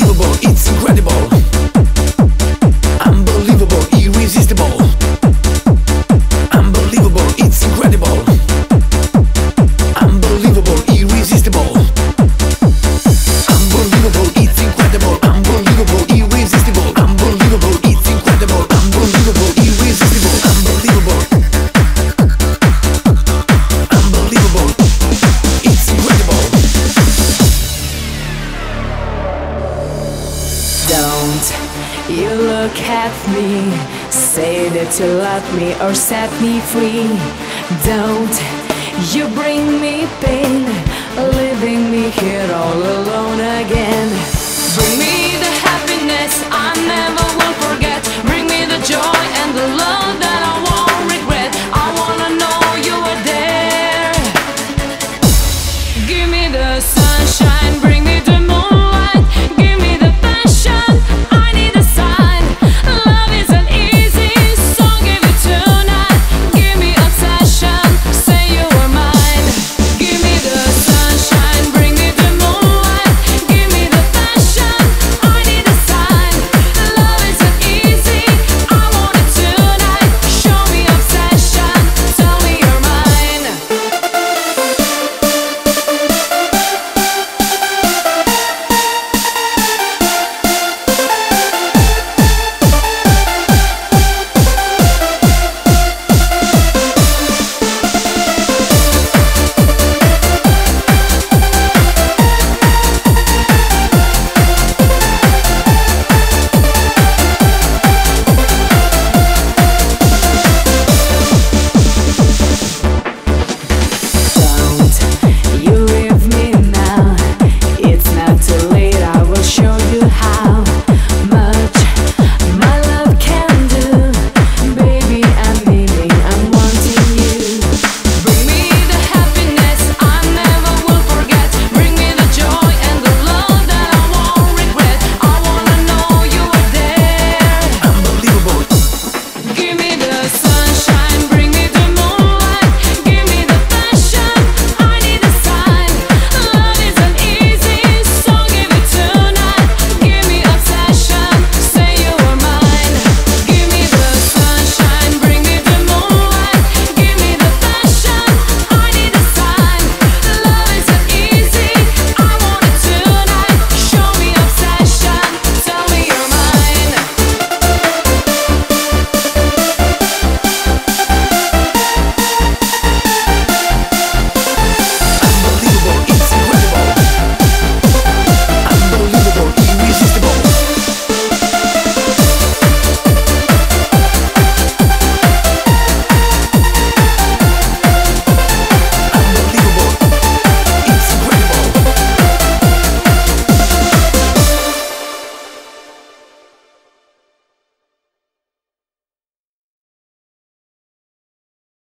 Unbelievable, it's incredible. Don't you look at me, say that you love me or set me free. Don't you bring me pain, leaving me here.